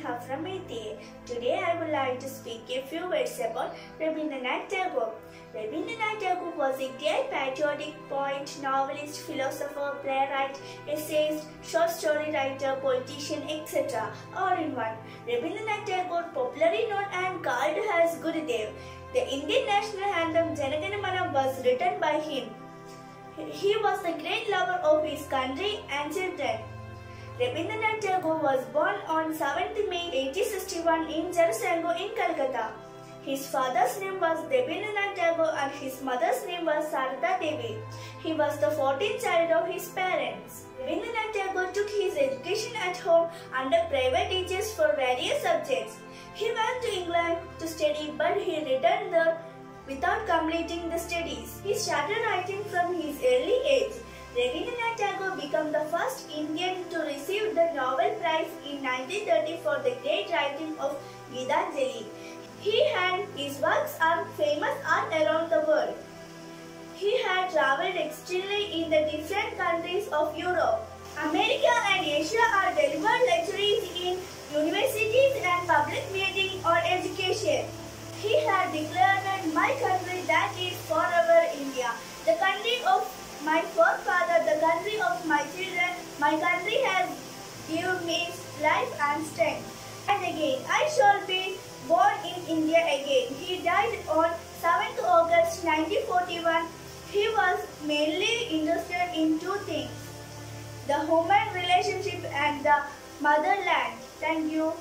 From ATA. Today I would like to speak a few words about Rabindranath Tagore. Rabindranath Tagore was a great patriotic poet, novelist, philosopher, playwright, essayist, short story writer, politician, etc. all in one. Rabindranath Tagore, popularly known and called as Gurudev. The Indian national anthem Janaganamana was written by him. He was a great lover of his country and children. Rabindranath Tagore was born on 7th May 1861 in Jorasanko in Calcutta. His father's name was Rabindranath Tagore and his mother's name was Sarada Devi. He was the 14th child of his parents. Rabindranath Tagore took his education at home under private teachers for various subjects. He went to England to study but he returned there without completing the studies. He started writing from his early age. Rabindranath Tagore became the first Indian to Nobel Prize in 1930 for the great writing of Gitanjali. He and his works are famous all around the world. He had traveled extensively in the different countries of Europe. America and Asia are delivered lectures in universities and public meetings on education. He had declared that my country that is forever India, the country of my forefather, the country of my children, my country has given me life and strength. And again, I shall be born in India again. He died on 7th August 1941. He was mainly interested in two things, the human relationship and the motherland. Thank you.